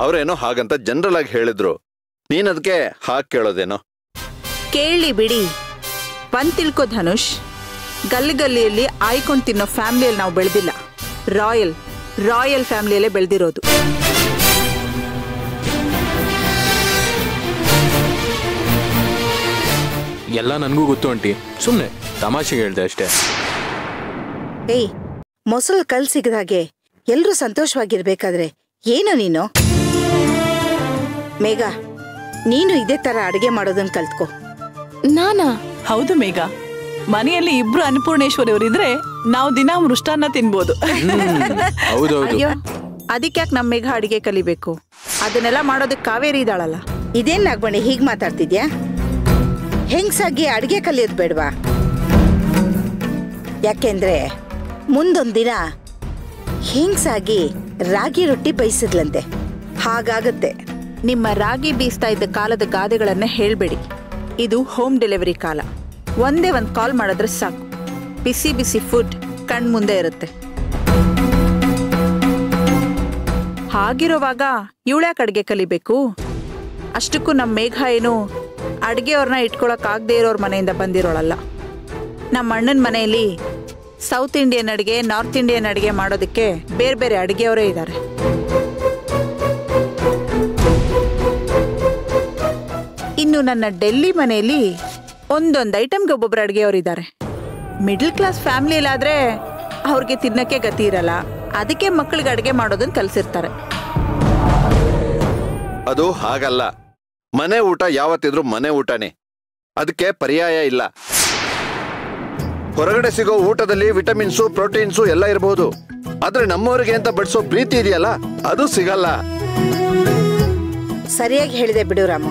ಅವ್ರೇನೋ ಹಾಗಂತ ಜನರಲ್ ಆಗಿ ಹೇಳಿದ್ರು. ನೀನ್ ಅದಕ್ಕೆ ಹಾಗೆ ಕೇಳೋದೇನೋ? ಕೇಳಿ ಬಿಡಿ. ಒಂದ್ ತಿಳ್ಕೊ ಧನುಷ್ ಗಲ್ಲಿ ಗಲ್ಲಿಯಲ್ಲಿ ಆಯ್ಕೊಂಡು ತಿನ್ನೋ ಫ್ಯಾಮಿಲಿಯಲ್ಲಿ ನಾವು ಬೆಳೆದಿಲ್ಲ. Royal royal ಫ್ಯಾಮಿಲಿಯಲ್ಲೇ ಬೆಳೆದಿರೋದು. ಎಲ್ಲ ನನಗೂ ಗೊತ್ತು ಅಂಟಿ ಸುಮ್ಮನೆ ತಮಾಷೆಗೆ ಹೇಳ್ದೆ ಅಷ್ಟೇ. ಏಯ್ ಮೊಸರು ಕಲ್ ಸಿಗದಾಗೆ ಎಲ್ಲರೂ ಸಂತೋಷವಾಗಿರ್ಬೇಕಾದ್ರೆ ಏನು ನೀನು? ಮೇಘ ನೀನು ಇದೇ ತರ ಅಡಿಗೆ ಮಾಡೋದನ್ನ ಕಲ್ತ್ಕೋ. ನಾನಾ? ಹೌದು ಮೇಘ. ಮನೆಯಲ್ಲಿ ಇಬ್ರು ಅನ್ನಪೂರ್ಣೇಶ್ವರಿಯವರಿದ್ರೆ ನಾವು ದಿನ ಮೃಷ್ಟಾನ್ನ ತಿನ್ಬೋದು. ಅಯ್ಯೋ ಅದಕ್ಯಾಕೆ ನಮ್ಮ ಮೇಘ ಅಡಿಗೆ ಕಲಿಬೇಕು? ಅದನ್ನೆಲ್ಲ ಮಾಡೋದಕ್ಕೆ ಕಾವೇರಿ ಇದ್ದಾಳಲ್ಲ. ಇದೇನ್ ನಾಗಮಣಿ ಹೀಗ್ ಮಾತಾಡ್ತಿದ್ಯಾ? ಹೆಂಗ್ಸಾಗಿ ಅಡಿಗೆ ಕಲಿಯೋದ್ ಬೇಡ್ವಾ? ಯಾಕೆಂದ್ರೆ ಮುಂದೊಂದ್ ದಿನ ಹೆಂಗ್ಸಾಗಿ ರಾಗಿ ರೊಟ್ಟಿ ಬಯಸಿದ್ಲಂತೆ ಹಾಗಾಗತ್ತೆ. ನಿಮ್ಮ ರಾಗಿ ಬೀಸ್ತಾ ಇದ್ದ ಕಾಲದ ಗಾದೆಗಳನ್ನ ಹೇಳ್ಬೇಡಿ. ಇದು ಹೋಮ್ ಡೆಲಿವರಿ ಕಾಲ. ಒಂದೇ ಒಂದು ಕಾಲ್ ಮಾಡಿದ್ರೆ ಸಾಕು. ಬಿಸಿ ಬಿಸಿ ಫುಡ್ ಕಣ್ ಮುಂದೆ ಇರುತ್ತೆ. ಹಾಗಿರುವಾಗ ಇವಳ್ಯಾಕೆ ಅಡ್ಗೆ ಕಲಿಬೇಕು? ಅಷ್ಟಕ್ಕೂ ನಮ್ಮ ಮೇಘ ಏನು ಅಡುಗೆಯವ್ರನ್ನ ಇಟ್ಕೊಳಕ್ ಆಗದೆ ಇರೋರ್ ಮನೆಯಿಂದ ಬಂದಿರೋಳಲ್ಲ. ನಮ್ಮ ಅಣ್ಣನ ಮನೆಯಲ್ಲಿ ಸೌತ್ ಇಂಡಿಯನ್ ಅಡುಗೆ, ನಾರ್ತ್ ಇಂಡಿಯನ್ ಅಡುಗೆ ಮಾಡೋದಕ್ಕೆ ಬೇರೆ ಬೇರೆ ಅಡುಗೆಯವರೇ ಇದ್ದಾರೆ ಇನ್ನು ನನ್ನ ಡೆಲ್ಲಿ ಮನೆಯಲ್ಲಿ ಒಂದೊಂದು ಐಟಮ್ಗೆ ಒಬ್ಬೊಬ್ರು ಅಡುಗೆಯವರಿದ್ದಾರೆ. ಮಿಡ್ಲ್ ಕ್ಲಾಸ್ ಫ್ಯಾಮಿಲಿಯಲ್ಲಾದರೆ ಅವ್ರಿಗೆ ತಿನ್ನಕ್ಕೆ ಗತಿ ಇರಲ್ಲ. ಅದಕ್ಕೆ ಮಕ್ಕಳಿಗೆ ಅಡುಗೆ ಮಾಡೋದನ್ನು ಕಲಿಸಿರ್ತಾರೆ. ಅದು ಹಾಗಲ್ಲ. ಮನೆ ಊಟ ಯಾವತ್ತಿದ್ರು ಮನೆ ಊಟನೇ. ಅದಕ್ಕೆ ಪರ್ಯಾಯ ಇಲ್ಲ. ಹೊರಗಡೆ ಸಿಗೋ ಊಟದಲ್ಲಿ ವಿಟಮಿನ್ಸು ಪ್ರೋಟೀನ್ಸು ಎಲ್ಲ ಇರಬಹುದು ಆದ್ರೆ ನಮ್ಮವರಿಗೆ ಅಂತ ಬಡಿಸೋ ಪ್ರೀತಿ ಇದೆಯಲ್ಲ? ಅದು ಸಿಗಲ್ಲ. ಸರಿಯಾಗಿ ಹೇಳಿದೆ ಬಿಡು ರಾಮು.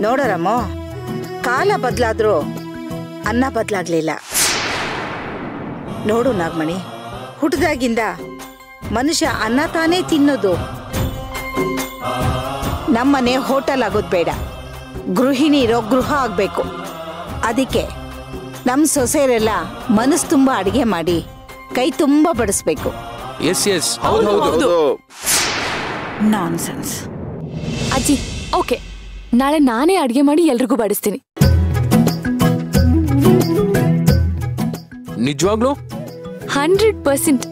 ನೋಡೋ ರಾಮು ಕಾಲ ಬದಲಾದ್ರೂ ಅನ್ನ ಬದಲಾಗ್ಲಿಲ್ಲ. ನೋಡು ನಾಗಮಣಿ ಹುಟ್ಟದಾಗಿಂದ ಮನುಷ್ಯ ಅನ್ನ ತಾನೇ ತಿನ್ನೋದು. ನಮ್ಮನೆ ಹೋಟೆಲ್ ಆಗೋದು ಬೇಡ. ಗೃಹಿಣಿ ಇರೋ ಗೃಹ ಆಗಬೇಕು. ಅದಕ್ಕೆ ನಮ್ಮ ಸೊಸೆಯರೆಲ್ಲ ಮನಸ್ಸು ತುಂಬ ಅಡುಗೆ ಮಾಡಿ ಕೈ ತುಂಬ ಬಡಿಸ್ಬೇಕು. ಎಸ್ ಎಸ್ ನಾನ್ಸೆನ್ಸ್ ಅಜ್ಜಿ ಓಕೆ. ನಾಳೆ ನಾನೇ ಅಡ್ಗೆ ಮಾಡಿ ಎಲ್ರಿಗೂ ಬಡಿಸ್ತೀನಿ. ನಿಜವಾಗ್ಲೂ? Hundred percent.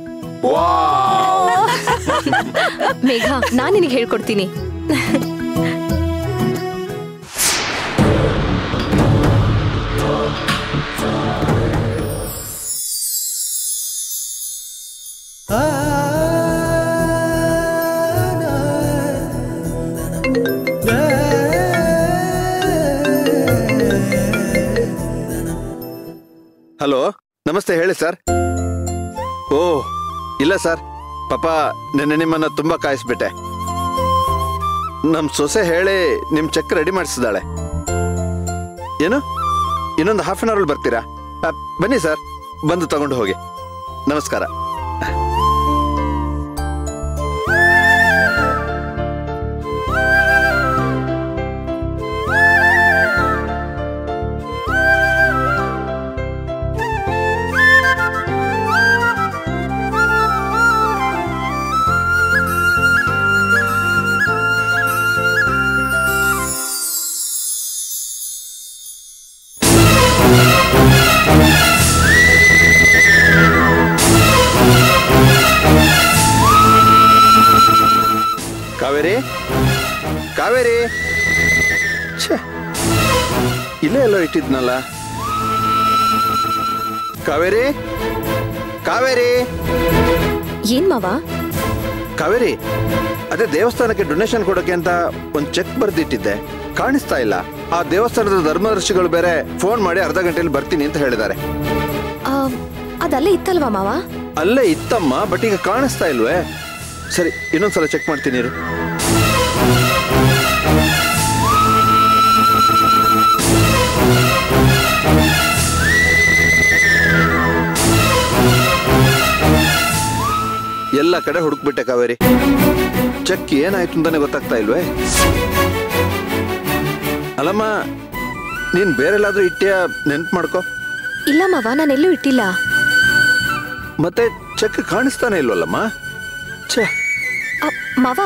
ಮೇಘ ನಾನು ನಿನಗೆ ಹೇಳ್ಕೊಡ್ತೀನಿ. ನಮಸ್ತೆ, ಹೇಳಿ ಸರ್. ಓ, ಇಲ್ಲ ಸರ್. ಪಾಪ, ನೆನ್ನೆ ನಿಮ್ಮನ್ನ ತುಂಬಾ ಕಾಯಿಸ್ಬಿಟ್ಟೆ. ನಮ್ ಸೊಸೆ ಹೇಳಿ ನಿಮ್ ಚೆಕ್ ರೆಡಿ ಮಾಡಿಸಿದಾಳೆ ಏನು? ಇನ್ನೊಂದು ಹಾಫ್ ಅನ್ ಅವರ್ ಬರ್ತೀರಾ? ಬನ್ನಿ ಸರ್. ಬಂದು ತಗೊಂಡು ಹೋಗಿ. ನಮಸ್ಕಾರ. ಇಲ್ಲೇ ಎಲ್ಲ ಇಟ್ಟಿದ್ನಲ್ಲ. ಕಾವೇರಿ? ಕಾವೇರಿ? ಏನ್ ಮಾವ? ಕಾವೇರಿ ಅದೇ ದೇವಸ್ಥಾನಕ್ಕೆ ಡೊನೇಷನ್ ಕೊಡೋಕೆ ಅಂತ ಒಂದು ಚೆಕ್ ಬರ್ದಿಟ್ಟಿದ್ದೆ. ಕಾಣಿಸ್ತಾ ಇಲ್ಲ. ಆ ದೇವಸ್ಥಾನದ ಧರ್ಮದರ್ಶಿಗಳು ಬೇರೆ ಫೋನ್ ಮಾಡಿ ಅರ್ಧ ಗಂಟೆಯಲ್ಲಿ ಬರ್ತೀನಿ ಅಂತ ಹೇಳಿದ್ದಾರೆ. ಅದಲ್ಲೇ ಇತ್ತಲ್ವಾ ಮಾವ? ಅಲ್ಲೇ ಇತ್ತಮ್ಮ ಬಟ್ ಈಗ ಕಾಣಿಸ್ತಾ ಇಲ್ವೇ? ಸರಿ ಇನ್ನೊಂದ್ಸಲ ಚೆಕ್ ಮಾಡ್ತೀನಿ ಎಲ್ಲ ಕಡೆ ಹುಡುಕ್ಬಿಟ್ಟೆ ಕಾವೇರಿ. ಚೆಕ್ ಏನಾಯ್ತು ಅಂತಾನೆ ಗೊತ್ತಾಗ್ತಾ ಇಲ್ವೇ? ಅಲ್ಲಮ್ಮ ನೀನ್ ಬೇರೆಲ್ಲಾದ್ರೂ ಇಟ್ಟಿಯ ನೆನ್ಪು ಮಾಡ್ಕೋ. ಇಲ್ಲ ಮಾವ ನಾನೆಲ್ಲೂ ಇಟ್ಟಿಲ್ಲ. ಮತ್ತೆ ಚೆಕ್ ಕಾಣಿಸ್ತಾನೆ ಇಲ್ವಲ್ಲಮ್ಮ? ಛೇ. ಅ, ಮಾವ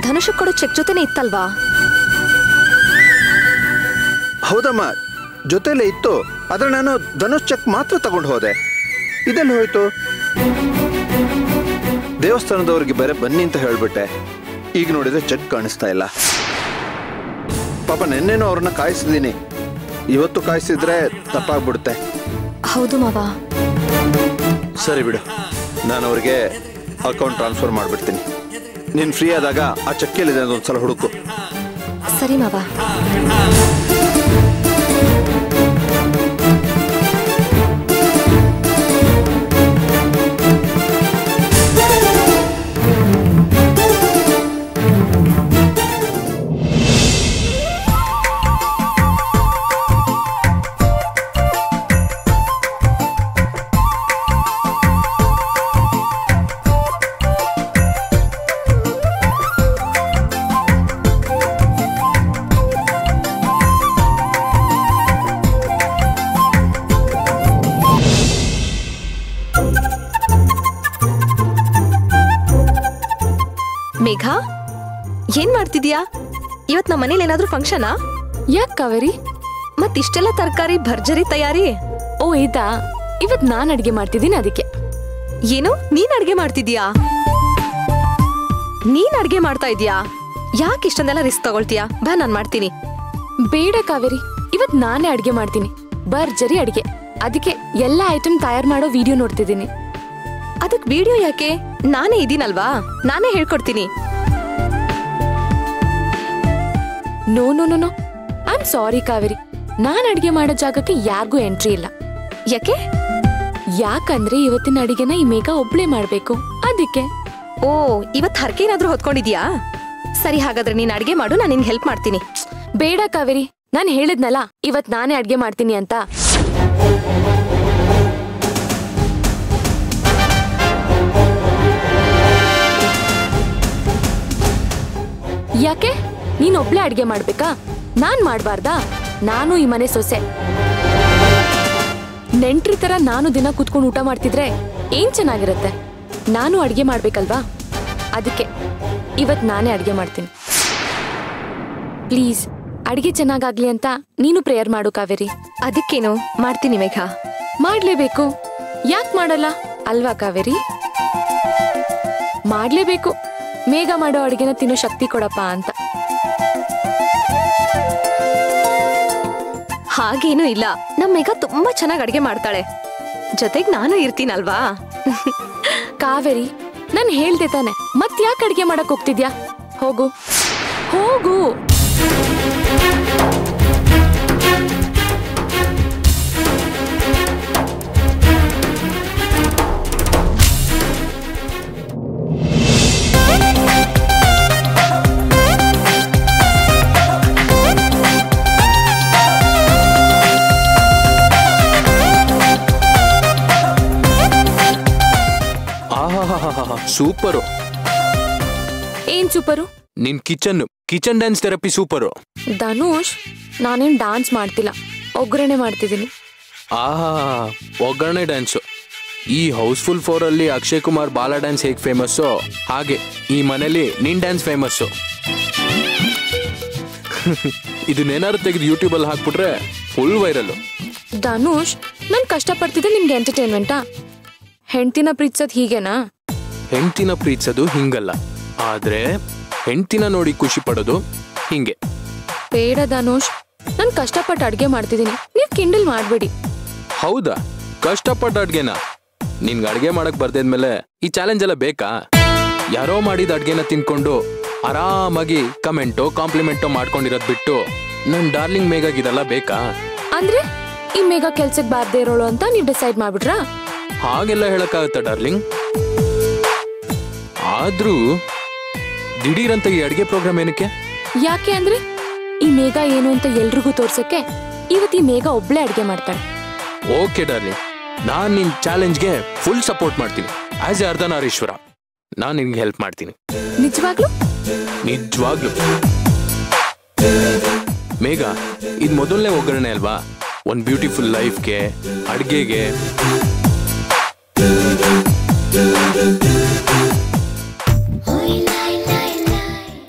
ಧನುಷ್ ಕೊಡೋ ಚೆಕ್ ಜೊತೆನೆ ಇತ್ತಲ್ವಾ? ಹೌದಮ್ಮ ಜೊತೆಲೇ ಇತ್ತು ಆದ್ರೆ ನಾನು ಧನುಷ್ ಚೆಕ್ ಮಾತ್ರ ತಗೊಂಡು ಹೋದೆ. ಇದೆಲ್ಲ ಹೋಯ್ತು? ದೇವಸ್ಥಾನದವ್ರಿಗೆ ಬೇರೆ ಬನ್ನಿ ಅಂತ ಹೇಳ್ಬಿಟ್ಟೆ. ಈಗ ನೋಡಿದ್ರೆ ಚೆಕ್ ಕಾಣಿಸ್ತಾ ಇಲ್ಲ. ಪಾಪ ನೆನ್ನೆನೂ ಅವ್ರನ್ನ ಕಾಯಿಸಿದೀನಿ ಇವತ್ತು ಕಾಯಿಸಿದ್ರೆ ತಪ್ಪಾಗ್ಬಿಡುತ್ತೆ. ಹೌದು ಮಾವ. ಸರಿ ಬಿಡು. ನಾನು ಅವ್ರಿಗೆ ಅಕೌಂಟ್ ಟ್ರಾನ್ಸ್ಫರ್ ಮಾಡಿಬಿಡ್ತೀನಿ. ನೀನು ಫ್ರೀ ಆದಾಗ ಆ ಚೆಕ್ ಎಲ್ಲಿದೆ ಸಲ ಹುಡುಕು. ಸರಿ ಮಾವ. ಇವತ್ ನಮ್ಮ ಮನೇಲಿ ಏನಾದ್ರೂ ಫಂಕ್ಷನಾ ಯಾಕೆ ಕಾವೇರಿ? ಮತ್ ಇಷ್ಟೆಲ್ಲ ತರಕಾರಿ ಭರ್ಜರಿ ತಯಾರಿ? ಓ ಇದಾ. ಇವತ್ ನಾನ್ ಅಡ್ಗೆ ಮಾಡ್ತಿದ್ದೀನಿ ಅದಕ್ಕೆ. ಏನು? ನೀನ್ ಅಡ್ಗೆ ಮಾಡ್ತಿದ್ಯಾ ನೀನ್ ಅಡ್ಗೆ ಮಾಡ್ತಾ ಇದೀಯಾ ಯಾಕೆ ಇಷ್ಟೊಂದೆಲ್ಲ ರಿಸ್ಕ್ ತಗೊಳ್ತೀಯಾ? ಬಾ ನಾನ್ ಮಾಡ್ತೀನಿ. ಬೇಡ ಕಾವೇರಿ. ಇವತ್ ನಾನೇ ಅಡ್ಗೆ ಮಾಡ್ತೀನಿ. ಭರ್ಜರಿ ಅಡ್ಗೆ. ಅದಕ್ಕೆ ಎಲ್ಲ ಐಟಮ್ ತಯಾರು ಮಾಡೋ ವಿಡಿಯೋ ನೋಡ್ತಿದ್ದೀನಿ. ಅದಕ್ ವಿಡಿಯೋ ಯಾಕೆ? ನಾನೇ ಇದೀನಲ್ವಾ? ನಾನೇ ಹೇಳ್ಕೊಡ್ತೀನಿ. No no no no I am sorry Kaveri ನಾನ್ ಅಡುಗೆ ಮಾಡೋ ಜಾಗಕ್ಕೆ ಯಾರಿಗೂ ಎಂಟ್ರಿ ಇಲ್ಲ. ಯಾಕೆ? ಯಾಕಂದ್ರೆ ಇವತ್ತಿನ ಅಡಿಗೆನ ಈ ಮೇಘ ಒಬ್ಳೆ ಮಾಡ್ಬೇಕು. ಅದಕ್ಕೆ. ಓ ಇವತ್ ಹರಕೆ ಏನಾದ್ರೂ ಹೊತ್ಕೊಂಡಿದ್ಯಾ? ಸರಿ ಹಾಗಾದ್ರೆ ನೀನ್ ಅಡಿಗೆ ಮಾಡು ನಾನು ನಿನ್ಗೆ ಹೆಲ್ಪ್ ಮಾಡ್ತೀನಿ. ಬೇಡ ಕಾವೇರಿ ನಾನು ಹೇಳಿದ್ನಲ್ಲ ಇವತ್ ನಾನೇ ಅಡ್ಗೆ ಮಾಡ್ತೀನಿ ಅಂತ. ಒಬ್ಳೆ ಅಡ್ಗೆ ಮಾಡ್ಬೇಕಾ? ನಾನ್ ಮಾಡ್ಬಾರ್ದಾ? ನಾನು ಈ ಮನೆ ಸೊಸೆ. ನೆಂಟ್ರ ತರ ನಾನು ದಿನ ಕುತ್ಕೊಂಡು ಊಟ ಮಾಡ್ತಿದ್ರೆ ಏನ್ ಚೆನ್ನಾಗಿರತ್ತೆ? ನಾನು ಅಡ್ಗೆ ಮಾಡ್ಬೇಕಲ್ವಾ? ಅದಕ್ಕೆ ಇವತ್ ನಾನೇ ಅಡ್ಗೆ ಮಾಡ್ತೀನಿ. ಪ್ಲೀಸ್ ಅಡಿಗೆ ಚೆನ್ನಾಗಾಗ್ಲಿ ಅಂತ ನೀನು ಪ್ರೇಯರ್ ಮಾಡು ಕಾವೇರಿ. ಅದಕ್ಕೇನು? ಮಾಡ್ತೀನಿ ಮೇಘ. ಮಾಡ್ಲೇಬೇಕು. ಯಾಕ್ ಮಾಡಲ್ಲ? ಅಲ್ವಾ ಕಾವೇರಿ? ಮಾಡ್ಲೇಬೇಕು. ಮೇಘ ಮಾಡೋ ಅಡಿಗೆನ ತಿನ್ನೋ ಶಕ್ತಿ ಕೊಡಪ್ಪ ಅಂತ. ಹಾಗೇನೂ ಇಲ್ಲ. ನಮ್ಮೀಗ ತುಂಬಾ ಚೆನ್ನಾಗಿ ಅಡಿಗೆ ಮಾಡ್ತಾಳೆ. ಜೊತೆಗೆ ನಾನು ಇರ್ತೀನಲ್ವಾ? ಕಾವೇರಿ, ನಾನು ಹೇಳ್ದೆ ತಾನೆ. ಮತ್ತೆ ಯಾಕೆ ಅಡಿಗೆ ಮಾಡಕ್ ಹೋಗ್ತಿದ್ಯಾ? ಹೋಗು. ಹೋಗು. ಸೂಪರು. ಏನ್ ಸೂಪರು? ನಿನ್ kitchen kitchen dance therapy super. Dhanush ನಾನೇನ್ ಡಾನ್ಸ್ ಮಾಡ್ತಿಲ್ಲ. ಒಗ್ಗರಣೆ ಮಾಡ್ತಿದ್ದೀನಿ. ಆಹಾ ಒಗ್ಗರಣೆ ಡ್ಯಾನ್ಸು ಈ ಹೌಸ್ಫುಲ್ ಫೋರ್ ಅಲ್ಲಿ ಅಕ್ಷಯ್ ಕುಮಾರ್ ಬಾಲ ಡ್ಯಾನ್ಸ್ ಹೇಗೆ ಫೇಮಸ್ಸು ಹಾಗೆ ಈ ಮನೇಲಿ ನಿನ್ ಡ್ಯಾನ್ಸ್ ಫೇಮಸ್ಸು. ಇದನ್ನೇನಾದ್ರು ತೆಗೆದು ಯೂಟ್ಯೂಬಲ್ಲಿ ಹಾಕ್ಬಿಟ್ರೆ ಫುಲ್ ವೈರಲ್ ಧನುಷ್ ನಾನ್ ಕಷ್ಟಪಡ್ತಿದ್ದೆ ನಿಮ್ಗೆ ಎಂಟರ್ಟೈನ್ಮೆಂಟಾ? ಹೆಂಡ್ತಿನ ಪ್ರೀತಿಸೋದ್ ಹೀಗೇನಾ? ಹೆಂಡ್ತಿನ ಪ್ರೀತಿಸೋದು ಹಿಂಗಲ್ಲ. ಆದ್ರೆ ಹೆಂಡ್ತಿನ ನೋಡಿ ಖುಷಿ ಪಡೋದು ಹಿಂಗೆ. ಬೇಡ ಧನುಷ್ ನಾನು ಕಷ್ಟಪಟ್ಟು ಅಡ್ಗೆ ಮಾಡ್ತಿದ್ದೀನಿ ನೀವು ಕಿಂಡಲ್ ಮಾಡ್ಬೇಡಿ. ಹೌದಾ? ಕಷ್ಟಪಟ್ಟ ಅಡ್ಗೆನ? ನಿನ್ಗೆ ಅಡ್ಗೆ ಮಾಡಕ್ ಬರ್ದಿದ್ಮೇಲೆ ಈ ಚಾಲೆಂಜ್ ಎಲ್ಲ ಬೇಕಾ? ಯಾರೋ ಮಾಡಿದ ಅಡ್ಗೆನ ತಿನ್ಕೊಂಡು ಆರಾಮಾಗಿ ಕಮೆಂಟೋ ಕಾಂಪ್ಲಿಮೆಂಟೋ ಮಾಡ್ಕೊಂಡಿರೋದ್ ಬಿಟ್ಟು ನನ್ ಡಾರ್ಲಿಂಗ್ ಮೇಗಾಗಿದೆಲ್ಲ ಬೇಕಾ? ಅಂದ್ರೆ ಈ ಮೇಘ ಕೆಲ್ಸಕ್ ಬಾರ್ದೇ ಇರೋಳು ಅಂತ ನೀವ್ ಡಿಸೈಡ್ ಮಾಡ್ಬಿಟ್ರಾ? ಹಾಗೆಲ್ಲ ಹೇಳಕ್ಕಾಗತ್ತಾ ಡಾರ್ಲಿಂಗ್? ಆದ್ರೂ ದಿಢೀರಂತ ಈ ಅಡಿಗೆ ಪ್ರೋಗ್ರಾಮ್ ಏನಕ್ಕೆ? ಯಾಕೆ ಅಂದ್ರೆ ಈ ಮೇಘ ಏನು ಅಂತ ಎಲ್ರಿಗೂ ತೋರ್ಸಕ್ಕೆ ಇವತ್ ಈ ಮೇಘ ಒಬ್ಳೆ ಅಡಿಗೆ ಮಾಡ್ತಾಳೆ. ಓಕೆ ಡಾರ್ಲಿಂಗ್ ನಾನ್ ನಿನ್ ಚಾಲೆಂಜ್ಗೆ ಫುಲ್ ಸಪೋರ್ಟ್ ಮಾಡ್ತೀನಿ. ಆಸ್ ಎ ಅರ್ಧನಾರೀಶ್ವರ ನಾನ್ ನಿನ್ಗೆ ಹೆಲ್ಪ್ ಮಾಡ್ತೀನಿ. ನಿಜವಾಗ್ಲು? ನಿಜವಾಗ್ಲು. ಮೇಘ ಇದ್ ಮೊದಲನೇ ಒಗ್ಗರಣೆ ಅಲ್ವಾ? ಒಂದ್ ಬ್ಯೂಟಿಫುಲ್ ಲೈಫ್ಗೆ ಅಡ್ಗೆಗೆ.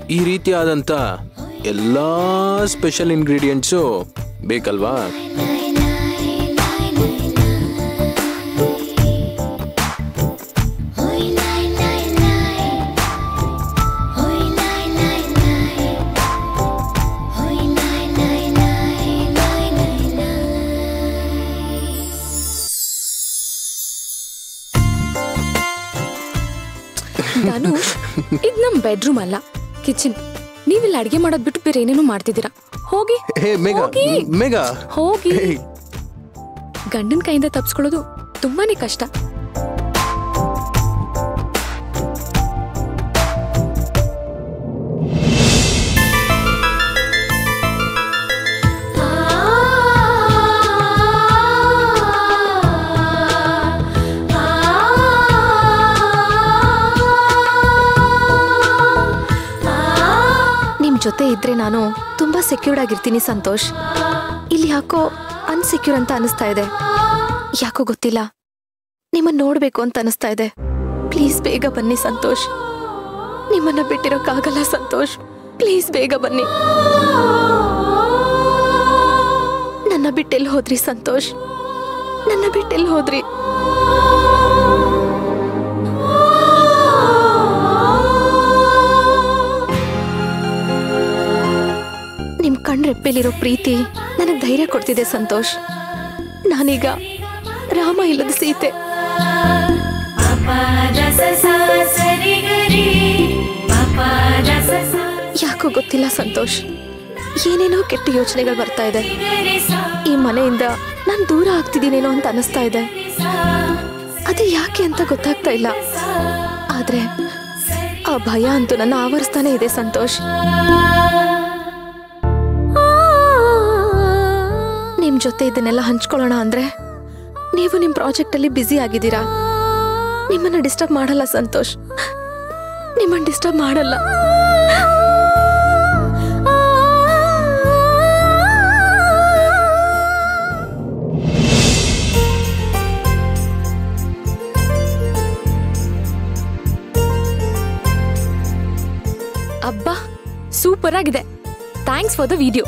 ಈ ರೀತಿಯಾದಂಥ ಎಲ್ಲ ಸ್ಪೆಷಲ್ ಇಂಗ್ರೀಡಿಯೆಂಟ್ಸು ಬೇಕಲ್ವಾ? ನಮ್ ಬೆಡ್ರೂಮ್ ಅಲ್ಲ. ಕಿಚನ್ ನೀವಿಲ್ಲಿ ಅಡಿಗೆ ಮಾಡೋದ್ ಬಿಟ್ಟು ಬೇರೆ ಏನೇನು ಮಾಡ್ತಿದ್ದೀರಾ? ಹೋಗಿ ಹೋಗಿ. ಗಂಡನ ಕೈಯಿಂದ ತಪ್ಸ್ಕೊಳ್ಳೋದು ತುಂಬಾನೇ ಕಷ್ಟ. ಜೊತೆ ಇದ್ರೆ ನಾನು ತುಂಬಾ ಸೆಕ್ಯೂರ್ಡ್ ಆಗಿರ್ತೀನಿ ಸಂತೋಷ್. ಇಲ್ಲಿ ಯಾಕೋ ಅನ್ಸೆಕ್ಯೂರ್ ಅಂತ ಅನಿಸ್ತಾ ಇದೆ. ಯಾಕೋ ಗೊತ್ತಿಲ್ಲ. ನಿಮ್ಮನ್ನ ನೋಡ್ಬೇಕು ಅಂತ ಅನಿಸ್ತಾ ಇದೆ. ಪ್ಲೀಸ್ ಬೇಗ ಬನ್ನಿ ಸಂತೋಷ್. ನಿಮ್ಮನ್ನ ಬಿಟ್ಟಿರೋಕ್ಕಾಗಲ್ಲ ಸಂತೋಷ್. ಪ್ಲೀಸ್ ಬೇಗ ಬನ್ನಿ. ನನ್ನ ಬಿಟ್ಟೆಲ್ಲಿ ಹೋದ್ರಿ ಸಂತೋಷ್? ನನ್ನ ಬಿಟ್ಟೆಲ್ಲಿ ಹೋದ್ರಿ? ಕಣ್ರೆಪ್ಪೆಲಿರೋ ಪ್ರೀತಿ ನನಗೆ ಧೈರ್ಯ ಕೊಡ್ತಿದೆ, ಸಂತೋಷ್. ನಾನೀಗ ರಾಮ ಇಲ್ಲದ ಸೀತೆ. ಯಾಕೋ ಗೊತ್ತಿಲ್ಲ, ಸಂತೋಷ್. ಏನೇನೋ ಕೆಟ್ಟ ಯೋಚನೆಗಳು ಬರ್ತಾ ಇದೆ. ಈ ಮನೆಯಿಂದ ನಾನು ದೂರ ಆಗ್ತಿದ್ದೀನೇನೋ ಅಂತ ಅನಿಸ್ತಾ ಇದೆ. ಅದು ಯಾಕೆ ಅಂತ ಗೊತ್ತಾಗ್ತಾ ಇಲ್ಲ. ಆದ್ರೆ ಆ ಭಯ ಅಂತೂ ನನ್ನ ಆವರಿಸ್ತಾನೆ ಇದೆ, ಸಂತೋಷ್. ಜೊತೆ ಇದನ್ನೆಲ್ಲ ಹಂಚ್ಕೊಳ್ಳೋಣ ಅಂದ್ರೆ? ನೀವು ನಿಮ್ ಪ್ರಾಜೆಕ್ಟ್ ಅಲ್ಲಿ ಬ್ಯುಸಿ ಆಗಿದ್ದೀರಾ? ನಿಮ್ಮನ್ನ ಡಿಸ್ಟರ್ಬ್ ಮಾಡಲ್ಲ ಸಂತೋಷ್. ನಿಮ್ಮನ್ನ ಡಿಸ್ಟರ್ಬ್ ಮಾಡಲ್ಲ. ಅಬ್ಬಾ, ಸೂಪರ್ ಆಗಿದೆ. Thanks for the video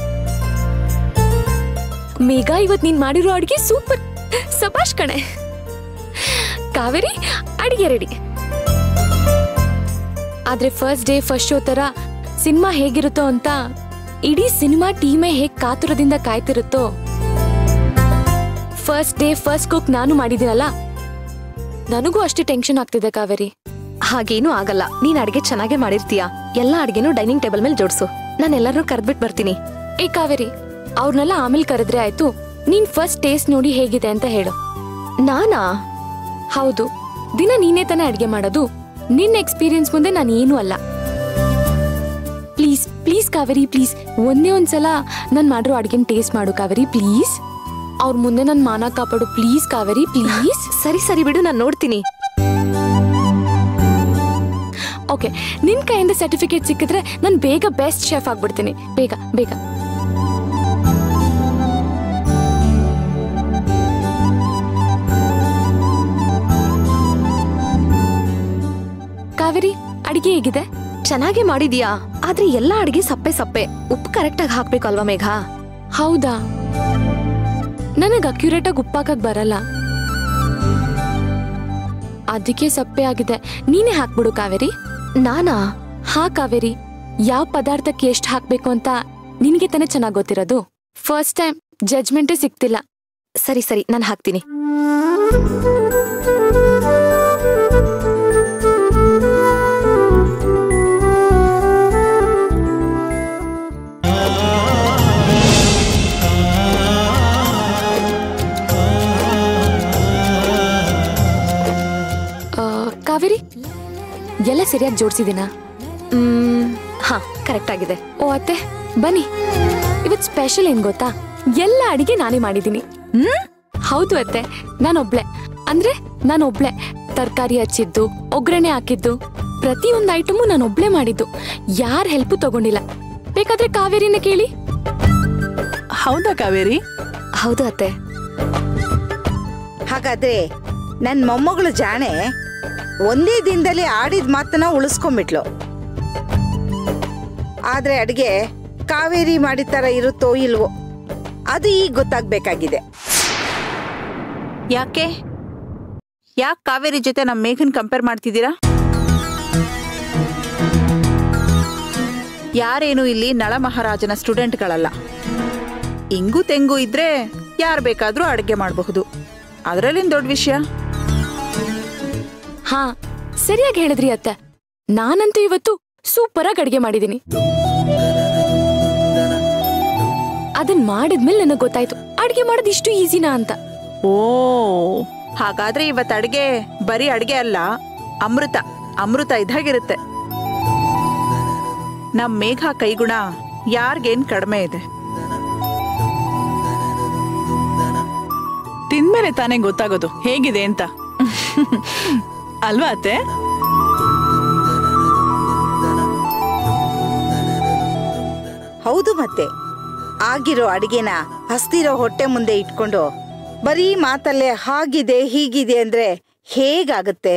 Megha ಇವತ್ ನೀನ್ ಮಾಡಿರೋ ಅಡುಗೆ ಸೂಪರ್. ಸಬಾಷ್ ಕಣೆ. ಕಾವೇರಿ ಅಡಿಗೆ ರೆಡಿ ಆದ್ರೆ ಫಸ್ಟ್ ಡೇ ಫಸ್ಟ್ ಶೋ ತರ ಸಿನಿಮಾ ಹೇಗಿರುತ್ತೋ ಅಂತ ಇಡೀ ಸಿನಿಮಾ ಟೀಮೇ ಹೇಗ್ ಕಾತುರದಿಂದ ಕಾಯ್ತಿರುತ್ತೋ. ಫಸ್ಟ್ ಡೇ ಫಸ್ಟ್ ಕುಕ್ ನಾನು ಮಾಡಿದ್ದೀನಲ್ಲ. ನನಗೂ ಅಷ್ಟೇ ಟೆನ್ಷನ್ ಆಗ್ತಿದೆ ಕಾವೇರಿ. ಹಾಗೇನೂ ಆಗಲ್ಲ. ನೀನ್ ಅಡಿಗೆ ಚೆನ್ನಾಗೇ ಮಾಡಿರ್ತೀಯ? ಎಲ್ಲ ಅಡಿಗೆನೂ ಡೈನಿಂಗ್ ಟೇಬಲ್ ಮೇಲೆ ಜೋಡಿಸು. ನಾನು ಎಲ್ಲರನ್ನೂ ಕರೆದ್ಬಿಟ್ಟು ಬರ್ತೀನಿ. ಏ ಕಾವೇರಿ ಅವ್ರನ್ನೆಲ್ಲ ಆಮೇಲೆ ಕರೆದ್ರೆ ಆಯ್ತು ನೀನ್ ಫಸ್ಟ್ ಟೇಸ್ಟ್ ನೋಡಿ ಹೇಗಿದೆ ಅಂತ ಹೇಳು. ನಾನಾ? ಹೌದು ದಿನ ನೀನೇ ತಾನೇ ಅಡ್ಗೆ ಮಾಡೋದು ನಿನ್ನ ಎಕ್ಸ್ಪೀರಿಯನ್ಸ್ ಮುಂದೆ ನಾನು ಏನು ಅಲ್ಲ. ಪ್ಲೀಸ್ ಪ್ಲೀಸ್ ಕಾವೇರಿ ಪ್ಲೀಸ್ ಒಂದೇ ಒಂದ್ಸಲ ನಾನು ಮಾಡಿರೋ ಅಡ್ಗೆನ ಟೇಸ್ಟ್ ಮಾಡು ಕಾವೇರಿ ಪ್ಲೀಸ್ ಅವ್ರ ಮುಂದೆ ನನ್ನ ಮಾನ ಕಾಪಾಡು ಪ್ಲೀಸ್ ಕಾವೇರಿ ಪ್ಲೀಸ್ ಸರಿ ಸರಿ ಬಿಡು ನಾನು ನೋಡ್ತೀನಿ. ಓಕೆ ನಿನ್ ಕೈಯಿಂದ ಸರ್ಟಿಫಿಕೇಟ್ ಸಿಕ್ಕಿದ್ರೆ ನಾನು ಬೇಗ ಬೆಸ್ಟ್ ಶೆಫ್ ಆಗ್ಬಿಡ್ತೀನಿ. ಬೇಗ ಬೇಗ. ಕಾವೇರಿ? ಅಡಿಗೆ ಹೇಗಿದೆ? ಚೆನ್ನಾಗಿ ಮಾಡಿದ್ಯಾ? ಆದ್ರೆ ಎಲ್ಲಾ ಅಡಿಗೆ ಸಪ್ಪೆ ಸಪ್ಪೆ. ಉಪ್ಪು ಕರೆಕ್ಟ್ ಆಗಿ ಹಾಕ್ಬೇಕು ಅಲ್ವಾ ಮೇಘ? ಹೌದಾ? ನನಗ್ ಅಕ್ಯುರೇಟ್ ಆಗಿ ಉಪ್ಪಾಕಕ್ ಬರಲ್ಲ. ಅದಕ್ಕೆ ಸಪ್ಪೆ ಆಗಿದೆ. ನೀನೇ ಹಾಕ್ಬಿಡು ಕಾವೇರಿ. ನಾನಾ? ಹಾ ಕಾವೇರಿ. ಯಾವ ಪದಾರ್ಥಕ್ಕೆ ಎಷ್ಟು ಹಾಕ್ಬೇಕು ಅಂತ ನಿನಗೆ ತಾನೇ ಚೆನ್ನಾಗಿ ಗೊತ್ತಿರೋದು. ಫಸ್ಟ್ ಟೈಮ್ ಜಜ್ಮೆಂಟೇ ಸಿಕ್ತಿಲ್ಲ ಸರಿ ಸರಿ ನಾನು ಹಾಕ್ತೀನಿ. ಎಲ್ಲ ಸರಿಯಾಗಿ ಜೋಡಿಸಿದೀನ ಹ್ಮ್ ಹಾ ಕರೆಕ್ಟ್ ಆಗಿದೆ. ಓ ಅತ್ತೆ ಬನ್ನಿ. ಇವತ್ ಸ್ಪೆಷಲ್ ಏನ್ ಗೊತ್ತಾ? ಎಲ್ಲ ಅಡಿಗೆ ನಾನೇ ಮಾಡಿದೀನಿ ಹ್ಮ್? ಹೌದು ಅತ್ತೆ ನಾನೊಬ್ಳೆ. ಅಂದ್ರೆ ನಾನೊಬ್ಳೆ. ತರಕಾರಿ ಹಚ್ಚಿದ್ದು ಒಗ್ಗರಣೆ ಹಾಕಿದ್ದು ಪ್ರತಿಯೊಂದು ಐಟಮು ನಾನೊಬ್ಳೆ ಮಾಡಿದ್ದು. ಯಾರ ಹೆಲ್ಪ್ ತಗೊಂಡಿಲ್ಲ. ಬೇಕಾದ್ರೆ ಕಾವೇರಿನ ಕೇಳಿ. ಹೌದಾ ಕಾವೇರಿ? ಹೌದು ಅತ್ತೆ. ಹಾಗಾದ್ರೆ ನನ್ನ ಮೊಮ್ಮಗಳು ಜಾಣೆ ಒಂದೇ ದಿನದಲ್ಲಿ ಆಡಿದ ಮಾತನ್ನ ಉಳಿಸ್ಕೊಂಬಿಟ್ಲು ಆದ್ರೆ ಅಡಿಗೆ ಕಾವೇರಿ ಮಾಡಿದ ಥರ ಇರುತ್ತೋ ಇಲ್ವೋ, ಅದು ಈಗ ಗೊತ್ತಾಗ್ಬೇಕಾಗಿದೆ. ಯಾಕೆ? ಯಾಕೆ ಕಾವೇರಿ ಜೊತೆ ನಮ್ಮ ಮೇಘನ್ ಕಂಪೇರ್ ಮಾಡ್ತಿದ್ದೀರಾ? ಯಾರೇನು ಇಲ್ಲಿ ನಳ ಮಹಾರಾಜನ ಸ್ಟೂಡೆಂಟ್ಗಳಲ್ಲ ಇಂಗು ತೆಂಗು ಇದ್ರೆ ಯಾರು ಬೇಕಾದ್ರೂ ಅಡುಗೆ ಮಾಡಬಹುದು. ಅದರಲ್ಲೇನು ದೊಡ್ಡ ವಿಷಯ? ಹಾ, ಸರಿಯಾಗಿ ಹೇಳಿದ್ರಿ ಅತ್ತೆ. ನಾನಂತೂ ಇವತ್ತು ಸೂಪರ್ ಆಗಿ ಅಡಿಗೆ ಮಾಡಿದೀನಿ. ಅದನ್ ಮಾಡಿದ್ಮೇಲೆ ನನಗೆ ಗೊತ್ತಾಯ್ತು, ಅಡಿಗೆ ಮಾಡೋದು ಇಷ್ಟು ಈಸಿನಾ ಅಂತ. ಓ, ಹಾಗಾದ್ರೆ ಇವತ್ತು ಅಡಿಗೆ ಬರೀ ಅಡಿಗೆ ಅಲ್ಲ, ಅಮೃತ ಅಮೃತ ಇದ್ದಾಗಿರುತ್ತೆ ನಮ್ ಮೇಘ ಕೈಗುಣ ಯಾರ್ಗೇನ್ ಕಡಿಮೆ ಇದೆ. ತಿಂದ್ಮೇಲೆ ತಾನೇ ಗೊತ್ತಾಗೋದು ಹೇಗಿದೆ ಅಂತ. ಅಲ್ವಾ ಅತ್ತೆ? ಹೌದು ಮತ್ತೆ. ಆಗಿರೋ ಅಡಿಗೆನ ಹಸ್ತಿರೋ ಹೊಟ್ಟೆ ಮುಂದೆ ಇಟ್ಕೊಂಡು ಬರೀ ಮಾತಲ್ಲೇ ಹಾಗಿದೆ ಹೀಗಿದೆ ಅಂದ್ರೆ ಹೇಗಾಗುತ್ತೆ?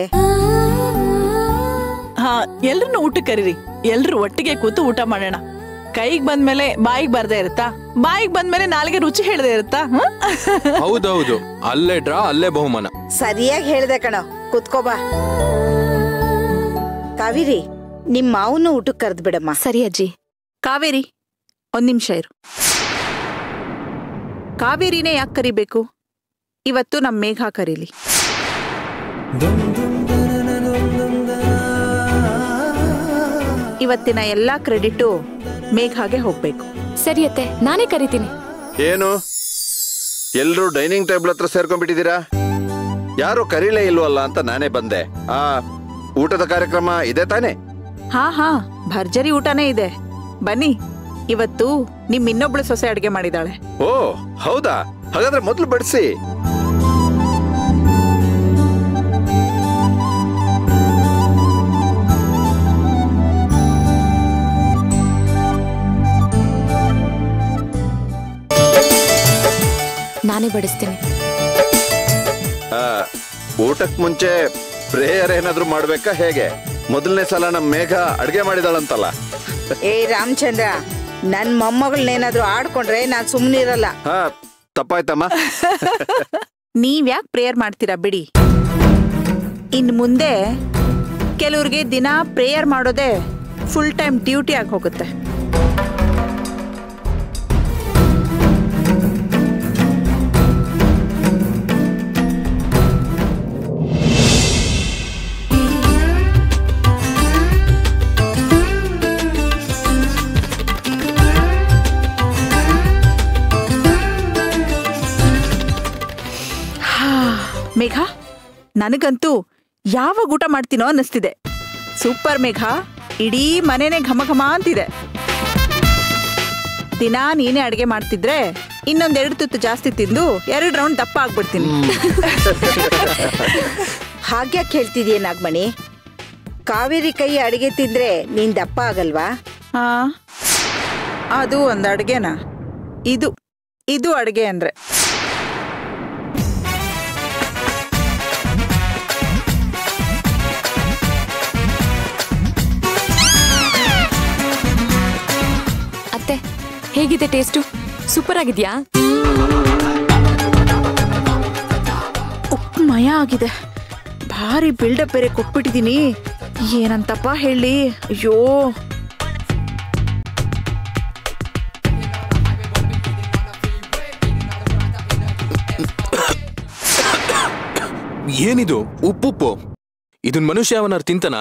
ಹಾ ಎಲ್ರನ್ನು ಊಟಕ್ಕೆ ಕರೀರಿ. ಎಲ್ರು ಒಟ್ಟಿಗೆ ಕೂತು ಊಟ ಮಾಡೋಣ. ಕೈಗೆ ಬಂದ್ಮೇಲೆ ಬಾಯಿಗೆ ಬರ್ದೇ ಇರುತ್ತಾ? ಬಾಯಿಗೆ ಬಂದ್ಮೇಲೆ ನಾಲಿಗೆ ರುಚಿ ಹೇಳದೆ ಇರುತ್ತಾ? ಹೌದೌದು. ಅಲ್ಲೇ ಡ್ರಾ ಅಲ್ಲೇ ಬಹುಮಾನ. ಸರಿಯಾಗಿ ಹೇಳ್ದೆ ಕಣೋ. ಕುತ್ಕೋಬಾ. ಕಾವೇರಿ ನಿಮ್ ಮಾವನ ಊಟಕ್ಕೆ ಕರೆದು ಬಿಡಮ್ಮ ಸರಿ ಅಜ್ಜಿ. ಕಾವೇರಿ ಒಂದ್ ನಿಮಿಷ ಇರು. ಕಾವೇರಿನೇ ಯಾಕೆ ಕರಿಬೇಕು? ಇವತ್ತು ನಮ್ ಮೇಘ ಕರೀಲಿ. ಇವತ್ತಿನ ಎಲ್ಲಾ ಕ್ರೆಡಿಟು ಮೇಘಾಗೆ ಹೋಗ್ಬೇಕು. ಸರಿ ಅತ್ತೆ ನಾನೇ ಕರಿತೀನಿ. ಏನು? ಎಲ್ಲರೂ ಡೈನಿಂಗ್ ಟೇಬಲ್ ಹತ್ರ ಸೇರ್ಕೊಂಡ್ಬಿಟ್ಟಿದ್ದೀರಾ? ಯಾರು ಕರೀಲೇ ಇಲ್ವಲ್ಲ ಅಂತ ನಾನೇ ಬಂದೆ. ಆ ಊಟದ ಕಾರ್ಯಕ್ರಮ ಇದೆ ತಾನೇ? ಹಾ ಹಾ ಭರ್ಜರಿ ಊಟನೇ ಇದೆ. ಬನ್ನಿ ಇವತ್ತು ನಿಮ್ ಇನ್ನೊಬ್ಳು ಸೊಸೆ ಅಡಿಗೆ ಮಾಡಿದಾಳೆ. ಓ ಹೌದಾ? ಹಾಗಾದ್ರೆ ಮೊದಲು ಬಡಿಸಿ. ನಾನೇ ಬಡಿಸ್ತೀನಿ. ಊಟಕ್ ಮುಂಚೆ ಪ್ರೇಯರ್ ಏನಾದ್ರೂ ಮಾಡ್ಬೇಕಾ ಹೇಗೆ? ಮೊದಲನೇ ಸಲ ನಮ್ ಮೇಘ ಅಡ್ಗೆ ಮಾಡಿದಾಳಂತಲ್ಲ. ಏ ರಾಮಚಂದ್ರ ನನ್ ಮೊಮ್ಮಗಳನ್ನೇನಾದ್ರೂ ಆಡ್ಕೊಂಡ್ರೆ ನಾನ್ ಸುಮ್ನಿರಲ್ಲ ಹಾ ತಪ್ಪಾಯ್ತಮ್ಮ. ನೀವ್ಯಾಕ್ ಪ್ರೇಯರ್ ಮಾಡ್ತೀರಾ ಬಿಡಿ. ಇನ್ ಮುಂದೆ ಕೆಲವ್ರಿಗೆ ದಿನ ಪ್ರೇಯರ್ ಮಾಡೋದೇ ಫುಲ್ ಟೈಮ್ ಡ್ಯೂಟಿ ಆಗಿ ಹೋಗುತ್ತೆ. ನನಗಂತೂ ಯಾವಾಗ ಊಟ ಮಾಡ್ತೀನೋ ಅನ್ನಿಸ್ತಿದೆ. ಸೂಪರ್ ಮೇಘ ಇಡೀ ಮನೆನೇ ಘಮ ಘಮ ಅಂತಿದೆ. ದಿನ ನೀನೇ ಅಡಿಗೆ ಮಾಡ್ತಿದ್ರೆ ಇನ್ನೊಂದೆರಡು ತುತ್ತು ಜಾಸ್ತಿ ತಿಂದು ಎರಡು ರೌಂಡ್ ದಪ್ಪ ಆಗ್ಬಿಡ್ತೀನಿ. ಹಾಗ್ಯಾಕೆ ಹೇಳ್ತಿದೀಯ ನಾಗಮಣಿ? ಕಾವೇರಿ ಕೈ ಅಡಿಗೆ ತಿಂದ್ರೆ ನೀನ್ ದಪ್ಪ ಆಗಲ್ವಾ? ಹಾ. ಅದು ಒಂದು ಅಡುಗೆನಾ? ಇದು ಇದು ಅಡುಗೆ ಅಂದ್ರೆ. ಹೇಗಿದೆ ಟೇಸ್ಟು? ಸೂಪರ್ ಆಗಿದ್ಯಾ? ಮಯ ಆಗಿದೆ. ಭಾರಿ ಬಿಲ್ಡಪ್ ಬೇರೆ ಕೊಟ್ಬಿಟ್ಟಿದ್ದೀನಿ ಏನಂತಪ್ಪ ಹೇಳಿ? ಅಯ್ಯೋ. ಏನಿದು? ಉಪ್ಪುಪ್ಪು. ಇದನ್ ಮನುಷ್ಯ ಅವನಾರು ತಿಂತನ?